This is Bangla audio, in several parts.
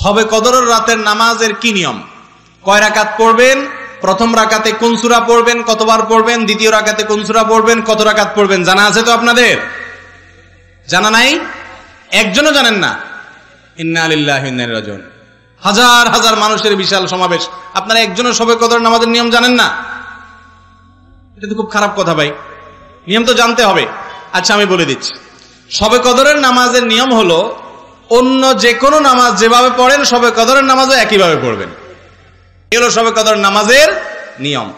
সবে কদরের রাতের নামাজের কি নিয়ম? কয় রাকাত পড়বেন? প্রথম রাকাতে কোন সুরা পড়বেন? কতবার পড়বেন? দ্বিতীয় রাকাতে কোন সুরা পড়বেন? কত রাকাত পড়বেন? জানা আছে তো আপনাদের? জানা নাই? একজনও জানেন না। ইন্না আলিল্লাহ ইন্না ইলাইহি হাজার হাজার মানুষের বিশাল সমাবেশ। আপনারা একজনও সবে কদর নামাজের নিয়ম জানেন না? এটা তো খুব খারাপ কথা ভাই। নিয়ম তো জানতে হবে। আচ্ছা আমি বলে দিচ্ছি। সবে কদরের নামাজের নিয়ম হলো অন্য যে কোনো নামাজ যেভাবে পড়েন সবে কদরের নামাজও একইভাবে পড়বেন। এই হলো সবে কদর নামাজের নিয়ম।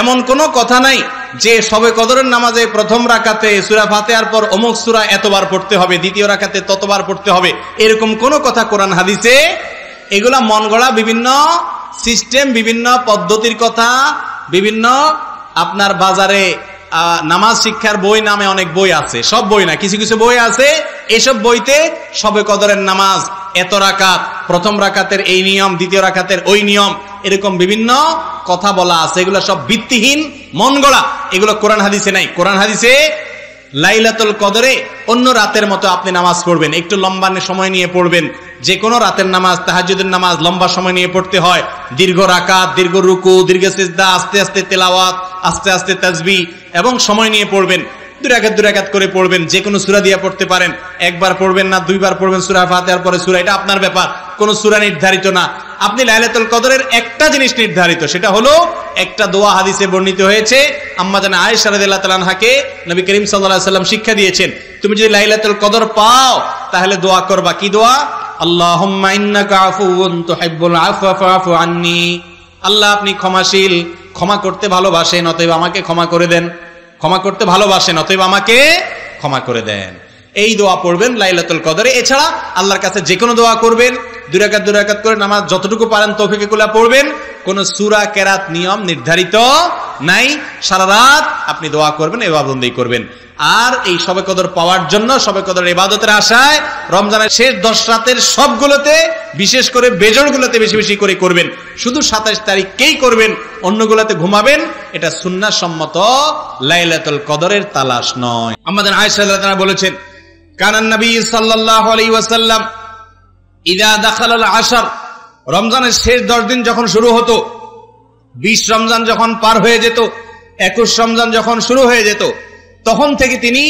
এমন কোনো কথা নাই যে সবে কদরের নামাজে প্রথম রাকাতে সুরা ফাতেহার পর অমুক সুরা এতবার পড়তে হবে, দ্বিতীয় রাকাতে ততবার পড়তে হবে। এরকম কোনো কথা কোরআন হাদিসে এগুলা মন গড়া বিভিন্ন সিস্টেম বিভিন্ন পদ্ধতির কথা, বিভিন্ন আপনার বাজারে নামাজ শিক্ষার বই নামে অনেক বই আছে। সব বই না, কিছু কিছু বই আছে। এসব বইতে সবে কদরের নামাজ, এত রাকাত, প্রথম রাকাতের এই নিয়ম, দ্বিতীয় রাকাতের ওই নিয়ম, এরকম বিভিন্ন কথা বলা আছে। এগুলো সব ভিত্তিহীন, মন গড়া। এগুলো কোরআন হাদিসে নাই। কোরআন হাদিসে লাইলাতুল কদরে অন্য রাতের মতো আপনি নামাজ পড়বেন। একটু লম্বা সময় নিয়ে পড়বেন। যে কোনো রাতের নামাজ তাহাজুদের নামাজ লম্বা সময় নিয়ে পড়তে হয়। দীর্ঘ রাকাত, দীর্ঘ রুকু, দীর্ঘ সিজদা, আস্তে আস্তে তেলাওয়াত, আস্তে আস্তে তাজবি এবং সময় নিয়ে পড়বেন। একবার আপনার ব্যাপার সুরা নির্ধারিত না। আপনি লাইলাতুল কদরের একটা জিনিস নির্ধারিত, সেটা হলো একটা দোয়া হাদিসে বর্ণিত হয়েছে। শিক্ষা দিয়েছেন, তুমি যদি লাইলাতুল কদর পাও, তাহলে দোয়া করবা। কি দোয়া? আল্লাহুম্মা ইন্নাকা আফুউন তুহিব্বুল আফওয়া ফাফু আল্লাহ আপনি ক্ষমাশীল, ক্ষমা করতে ভালোবাসেন, অতএব আমাকে ক্ষমা করে দেন। ক্ষমা করতে ভালোবাসেন, অতএব আমাকে ক্ষমা করে দেন। এই দোয়া পড়বেন লাইলাতুল কদরে। এছাড়া আল্লাহর কাছে যে কোনো দোয়া করবেন। দুরাকাত দুরাকাত করে নামাজ যতটুকু পারেন তৌফিকে কুলা পড়বেন। কোন সুরা, কেরাত, নিয়ম নির্ধারিত নাই। সারা রাত আপনি দোয়া করবেন এবাবন্দি করবেন। আর এই সবে কদর পাওয়ার জন্য সবে কদর এবাদতের আশায় রমজানের শেষ দশ রাতের সবগুলোতে, বিশেষ করে বেজরগুলোতে বেশি বেশি করে করবেন। শুধু সাতাইশ তারিখকেই করবেন, অন্যগুলোতে ঘুমাবেন। এটা সুন্না সম্মত লাইলাতুল কদরের তালাশ নয়। আমাদের আয়সা বলেছেন, কানান নবী সাল্লাল্লাহু আলাইহি ওয়াসাল্লাম ইদা দাখালাল আশার, রমজানের শেষ দশ দিন যখন শুরু হতো, বিশ রমজান যখন পার হয়ে যেত, একুশ রমজান যখন শুরু হয়ে যেত, তখন থেকে তিনি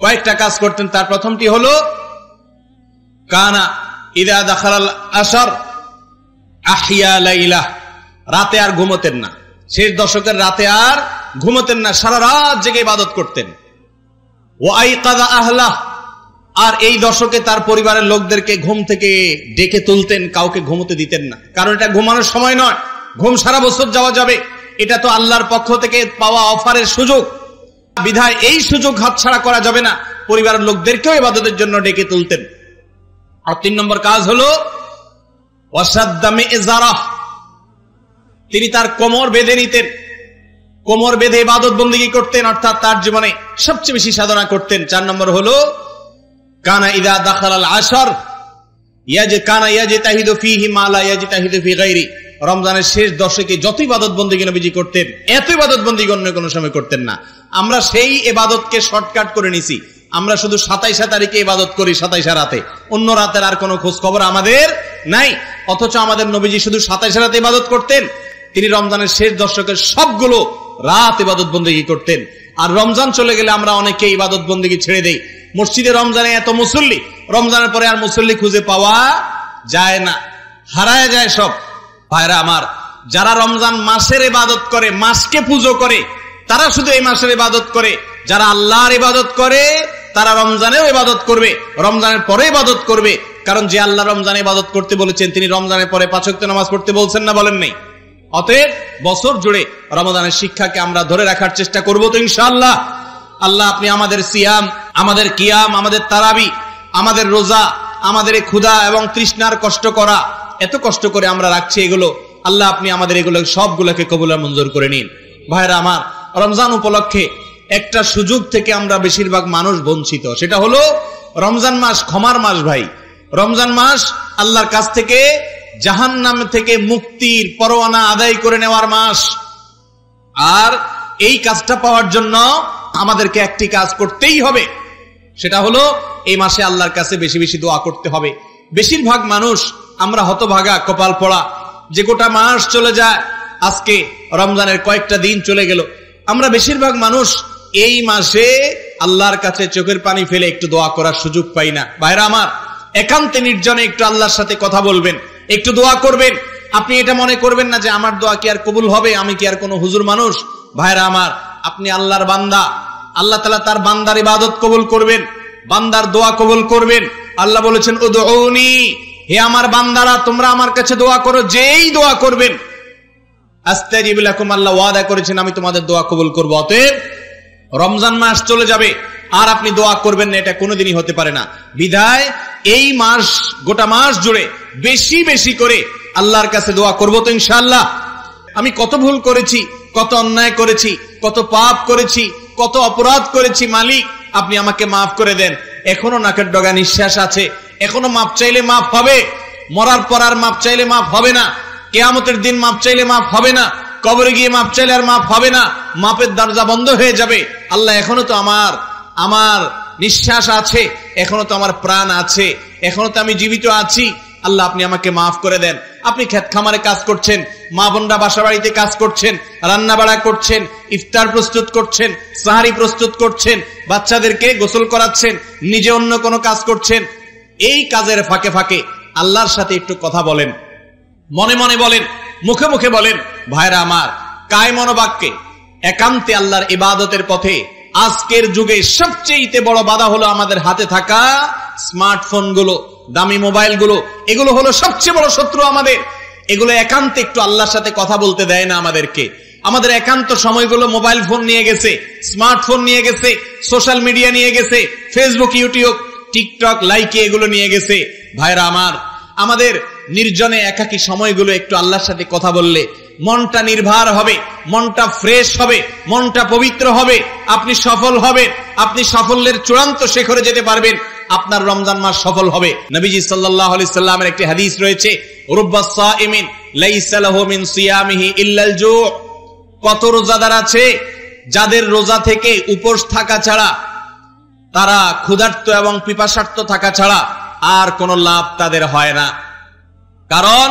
কয়েকটা কাজ করতেন। তার প্রথমটি হলো, কানা ইদা দাখালাল আশার আহিয়া রাতে আর ঘুমতেন না। শেষ দশকের রাতে আর ঘুমতেন না, সারা রাত জেগে ইবাদত করতেন। ও আই কাদা আহলাহ আর এই দশকে তার পরিবারের লোকদেরকে ঘুম থেকে ডেকে তুলতেন, কাউকে ঘুমোতে দিতেন না। কারণ এটা ঘুমানোর সময় নয়। ঘুম সারা বছর যাওয়া যাবে। এটা তো আল্লাহর পক্ষ থেকে পাওয়া অফারের সুযোগ। বিধায় এই সুযোগ হাতছাড়া করা যাবে না। পরিবারের লোকদেরকেও এবাদতের জন্য ডেকে তুলতেন। আর তিন নম্বর কাজ হলো অসাদ্দামে তিনি তার কোমর বেঁধে নিতেন। কোমর বেঁধে ইবাদত বন্দী করতেন, অর্থাৎ তার জীবনে সবচেয়ে বেশি সাধনা করতেন। চার নম্বর হলো কানা ইদা দাখাল আসর ইয়াজে, কানা ইয়াজে তাহিদু ফিহি মালা ইয়াজে তাহিদু ফি গায়রি রমজানের শেষ দশকে যত ইবাদত বন্দী নবীজি করতেন এত ইবাদত বন্দী অন্য কোনো সময় করতেন না। আমরা সেই এবাদতকে শর্টকাট করে নিছি। আমরা শুধু সাতাইশা তারিখে ইবাদত করি সাতাইশা রাতে। অন্য রাতের আর কোনো খোঁজ খবর আমাদের নাই। অথচ আমাদের নবীজি শুধু সাতাইশা রাতে ইবাদত করতেন। তিনি রমজানের শেষ দশকের সবগুলো রাত ইবাদত বন্দী করতেন। আর রমজান চলে গেলে আমরা অনেকে ইবাদত বন্দী ছেড়ে দেই। মসজিদে রমজানে এত মুসল্লি, রমজানের পরে আর মুসল্লি খুঁজে পাওয়া যায় না, হারায় যায় সব। ভাইরা আমার, যারা রমজান মাসের ইবাদত করে, মাসকে পুজো করে, তারা শুধু এই মাসের ইবাদত করে। যারা আল্লাহর ইবাদত করে, তারা রমজানেও ইবাদত করবে, রমজানের পরে ইবাদত করবে। কারণ যে আল্লাহ রমজানে ইবাদত করতে বলেছেন, তিনি রমজানের পরে পাঁচক্ত নামাজ পড়তে বলছেন না বলেন নেই। অতএব বছর জুড়ে রমজানের শিক্ষাকে আমরা ধরে রাখার চেষ্টা করব তো ইনশাআল্লাহ। আল্লাহ আপনি আমাদের সিয়াম, আমাদের কিয়াম, আমাদের তারাবি, আমাদের রোজা, আমাদের ক্ষুধা এবং তৃষ্ণার কষ্ট করা, এত কষ্ট করে আমরা রাখছি এগুলো, আল্লাহ আপনি আমাদের এগুলো সবগুলোকে কবুলা মঞ্জুর করে নিন। ভাইরা আমার, রমজান উপলক্ষে একটা সুযোগ থেকে আমরা বেশিরভাগ মানুষ বঞ্চিত, সেটা হলো রমজান মাস ক্ষমার মাস ভাই। রমজান মাস আল্লাহর কাছ থেকে জাহান নাম থেকে মুক্তির পরোয়ানা আদায় করে নেওয়ার মাস। আর এই কাজটা পাওয়ার জন্য আমাদেরকে একটি কাজ করতেই হবে। সেটা হলো, এই মাসে আল্লাহর কাছে বেশি বেশি দোয়া করতে হবে। বেশিরভাগ মানুষ আমরা হতভাগা, কপাল পড়া। যে গোটা মাস চলে যায়, আজকে রমজানের কয়েকটা দিন চলে গেল। আমরা বেশিরভাগ মানুষ এই মাসে আল্লাহর কাছে চোখের পানি ফেলে একটু দোয়া করার সুযোগ পাই না। ভাইরা আমার, একান্তে নির্জনে একটু আল্লাহর সাথে কথা বলবেন। একটু দোয়া করবেন। আপনি এটা মনে করবেন না যে আমার দোয়া কি আর কবুল হবে? আমি কি আর কোনো হুজুর মানুষ? ভাইরা আমার, আপনি আল্লাহর বান্দা। আল্লাহ তালা তার বান্দার ইবাদত কবুল করবেন, বান্দার দোয়া কবুল করবেন। আল্লাহ বলেছেন, উদউনি, হে আমার বান্দারা, তোমরা আমার কাছে দোয়া করো, যেই দোয়া করবেন। আল্লাহ ওয়াদা করেছেন, আমি তোমাদের দোয়া কবুল করব। অতএব রমজান মাস চলে যাবে, আর আপনি দোয়া করবেন না, এটা কোনোদিনই হতে পারে না। বিদায় এই মাস, গোটা মাস জুড়ে বেশি বেশি করে আল্লাহর কাছে দোয়া করব তো ইনশাআল্লাহ। আমি কত ভুল করেছি, কত অন্যায় করেছি, কত পাপ করেছি, কত অপরাধ করেছি, মালিক, আপনি আমাকে মাফ করে দেন। এখনও নাকের ডগা নিঃশ্বাস আছে। এখনও মাপ চাইলে মাফ হবে। মরার পর আর মাপ চাইলে মাফ হবে না। কেয়ামতের দিন মাপ চাইলে মাফ হবে না। কবরে গিয়ে মাপ চাইলে আর মাফ হবে না। মাপের দরজা বন্ধ হয়ে যাবে। আল্লাহ এখনও তো আমার আমার নিঃশ্বাস আছে, এখনও তো আমার প্রাণ আছে, এখনও তো আমি জীবিত আছি। আল্লাহ, আপনি আমাকে মাফ করে দেন। আপনি ক্ষেত খামারে কাজ করছেন, মা বোনরা বাসা বাড়িতে কাজ করছেন, রান্না বাড়া করছেন, ইফতার প্রস্তুত করছেন, সাহারি প্রস্তুত করছেন, বাচ্চাদেরকে গোসল করাচ্ছেন, নিজে অন্য কোনো কাজ করছেন। এই কাজের ফাঁকে ফাঁকে আল্লাহর সাথে একটু কথা বলেন। মনে মনে বলেন, মুখে মুখে বলেন, ভাইরা আমার, কায় মনোবাক্যে, একান্তে আল্লাহর ইবাদতের পথে আজকের যুগে সবচেয়ে বড় বাধা হলো আমাদের হাতে থাকা স্মার্টফোনগুলো দামি মোবাইলগুলো এগুলো হলো সবচেয়ে বড় শত্রু আমাদের। এগুলো একান্ত একটু আল্লাহর সাথে কথা বলতে দেয় না আমাদেরকে। আমাদের একান্ত সময়গুলো মোবাইল ফোন নিয়ে গেছে, স্মার্টফোন নিয়ে গেছে, সোশ্যাল মিডিয়া নিয়ে গেছে, ফেসবুক, ইউটিউব, টিকটক, লাইকে এগুলো নিয়ে গেছে। ভাইরা আমার, আমাদের নির্জনে একাকি সময়গুলো একটু আল্লাহর সাথে কথা বললে মনটা নির্ভার হবে, মনটা ফ্রেশ হবে, মনটা পবিত্র হবে, আপনি সফল হবেন আপনি সাফল্যের চূড়ান্ত শেখরে যেতে পারবেন, আপনার রমজান মাস সফল হবে। নবীজি সাল্লাহ সাল্লামের একটি হাদিস রয়েছে কত রোজাদার আছে? যাদের রোজা থেকে উপোস থাকা ছাড়া, তারা ক্ষুধার্ত এবং পিপাসার্থ থাকা ছাড়া আর কোনো লাভ তাদের হয় না। কারণ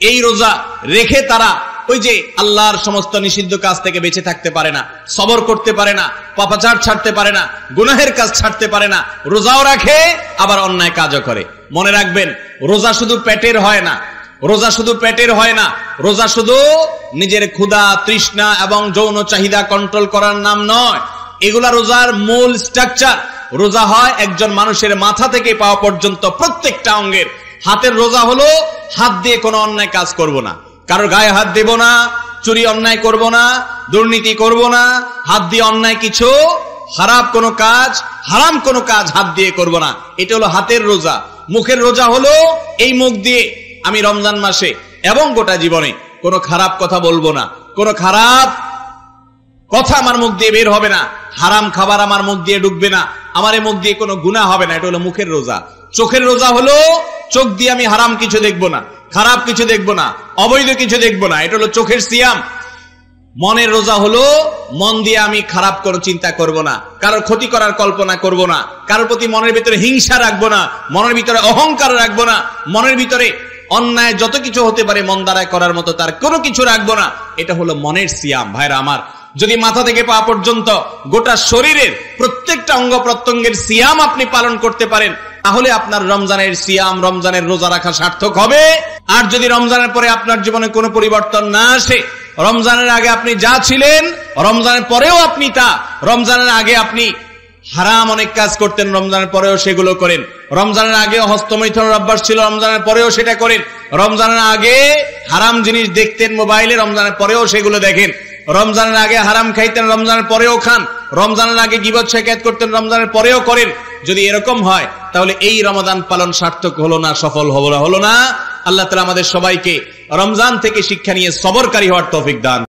এই রোজা রেখে তারা ওই যে আল্লাহর সমস্ত নিষিদ্ধ কাজ থেকে বেঁচে থাকতে পারে না, সবর করতে পারে না, পাপাচার ছাড়তে পারে না, গুনাহের কাজ ছাড়তে পারে না, রোজাও রাখে, আবার অন্যায় কাজও করে। মনে রাখবেন, রোজা শুধু পেটের হয় না, রোজা শুধু পেটের হয় না, রোজা শুধু নিজের ক্ষুধা, তৃষ্ণা এবং যৌন চাহিদা কন্ট্রোল করার নাম নয়। এগুলা রোজার মূল স্ট্রাকচার রোজা হয় একজন মানুষের মাথা থেকে পাওয়া পর্যন্ত প্রত্যেকটা অঙ্গের। হাতের রোজা হলো হাত দিয়ে কোনো অন্যায় কাজ করব না। কারোর গায়ে হাত দেব না, চুরি অন্যায় করব না, দুর্নীতি করব না, হাত দিয়ে অন্যায় কিছু, খারাপ কোনো কাজ, হারাম কোনো কাজ হাত দিয়ে করব না। এটা হলো হাতের রোজা। মুখের রোজা হলো এই মুখ দিয়ে আমি রমজান মাসে এবং গোটা জীবনে কোনো খারাপ কথা বলব না। কোনো খারাপ কথা আমার মুখ দিয়ে বের হবে না। হারাম খাবার আমার মুখ দিয়ে ঢুকবে না। আমার মুখ দিয়ে কোনো গুণা হবে না। এটা হলো মুখের রোজা। চোখের রোজা হলো চোখ দিয়ে আমি হারাম কিছু দেখব না, খারাপ কিছু দেখব না, অবৈধ কিছু দেখব না, এটা হলো চোখের সিয়াম। মনের রোজা হলো, মন দিয়ে আমি খারাপ কোনো চিন্তা করব না, কারোর ক্ষতি করার কল্পনা করব না, কারোর প্রতি মনের ভিতরে হিংসা রাখব না, মনের ভিতরে অহংকার রাখব না, মনের ভিতরে অন্যায় যত কিছু হতে পারে মন দ্বারায় করার মতো তার কোনো কিছু রাখব না, এটা হলো মনের সিয়াম। ভাইরা আমার, যদি মাথা থেকে পা পর্যন্ত গোটা শরীরের প্রত্যেকটা অঙ্গ প্রত্যঙ্গের সিয়াম আপনি পালন করতে পারেন তাহলে আপনার রমজানের সিয়াম, রমজানের রোজা রাখা সার্থক হবে। আর যদি রমজানের পরে আপনার জীবনে কোনো পরিবর্তন না আসে, রমজানের আগে আপনি যা ছিলেন, রমজানের পরেও আপনি তা, রমজানের আগে আপনি হারাম অনেক কাজ করতেন, রমজানের পরেও সেগুলো করেন। রমজানের আগে হস্তমৈথনের অভ্যাস ছিল, রমজানের পরেও সেটা করেন। রমজানের আগে হারাম জিনিস দেখতেন মোবাইলে, রমজানের পরেও সেগুলো দেখেন। রমজানের আগে হারাম খাইতেন, রমজানের পরেও খান। রমজানের আগে গিবত শেখায়ত করতেন, রমজানের পরেও করেন। যদি এরকম হয় তাহলে এই রমাদান পালন সার্থক হলো না, সফল হব না, হলো না? আল্লাহ তালা আমাদের সবাইকে রমজান থেকে শিক্ষা নিয়ে সবরকারী হওয়ার তৌফিক দান।